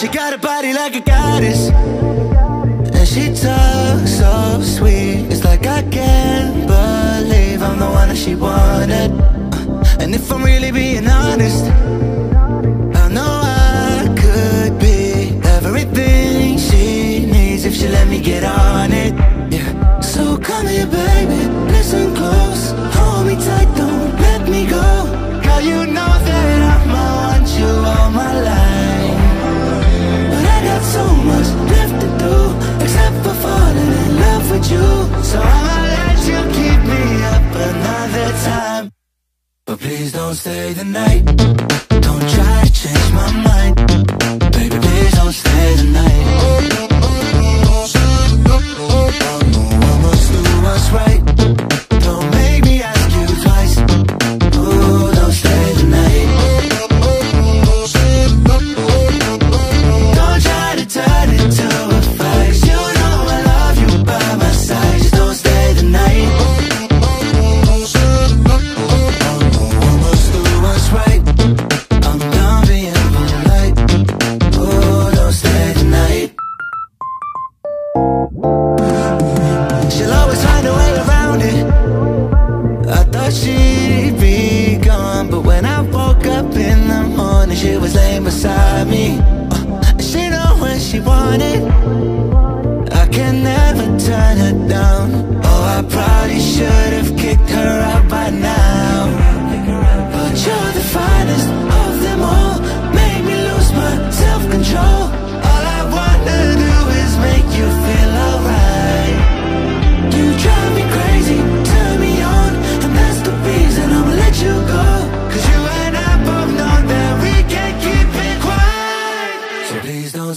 She got a body like a goddess. And she talks so sweet. It's like I can't believe I'm the one that she wanted. Uh, and if I'm really being honest I know I could be Everything she needs If she let me get on it. Yeah. So come here baby, listen close. please don't stay the night. Don't try to change my mind. Baby, please don't stay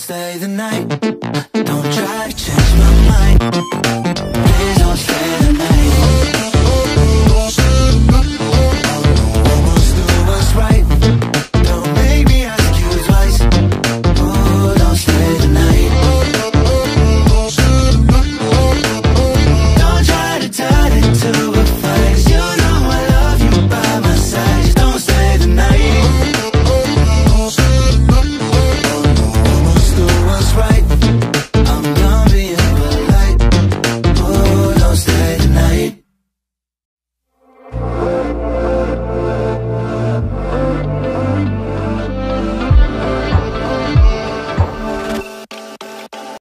stay the night.